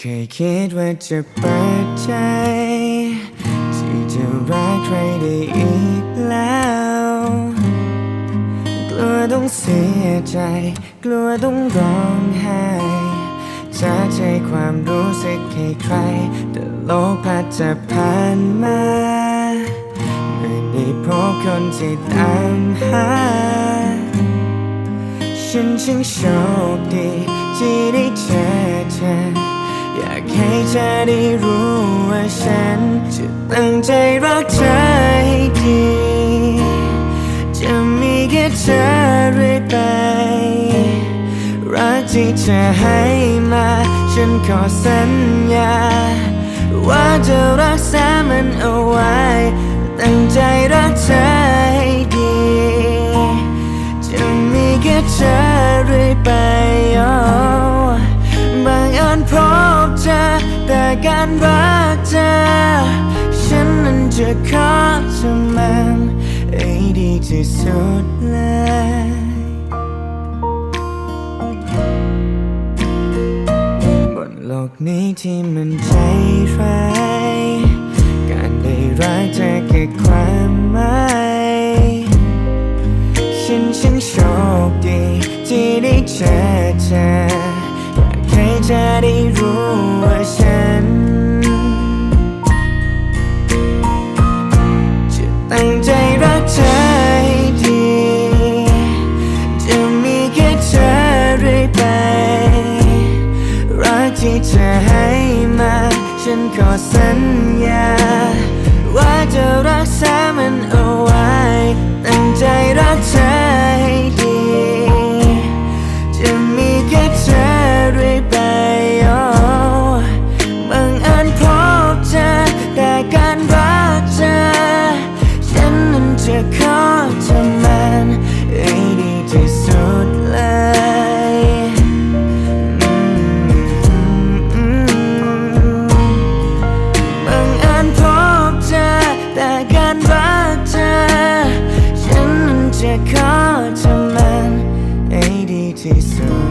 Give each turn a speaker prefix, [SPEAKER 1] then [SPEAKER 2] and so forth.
[SPEAKER 1] เคยคิดว่าจะเปิดใจ ที่จะรักใครได้อีกแล้ว กลัวต้องเสียใจ กลัวต้องร้องไห้จะใช้ความรู้สึกให้ใคร แต่โลกพัดจะผ่านมาเมื่อได้พบคนที่ตามหา ฉันช่างโชคดีที่ได้เจอเธอ อยากให้เธอได้รู้ว่าฉันจะตั้งใจรักเธอให้ดี จะมีแค่เธอเรื่อยไป รักที่เธอให้มา ฉันขอสัญญา ว่าจะรักษามันเอาไว้ ตั้งใจรักเธอให้ การรักเธอ ฉันนั้นจะขอทำมันให้ดีที่สุดเลยบนโลกนี้ที่มันใจร้ายการได้รักเธอคือความหมายฉันช่างโชคดีที่ได้เจอเธออยากให้เธอได้รู้ว่าฉัน ตั้งใจรักเธอให้ดี จะมีแค่เธอเรื่อยไป รักที่เธอให้มา ฉันขอสัญญา ว่าจะรักษา 하지만 ADD 속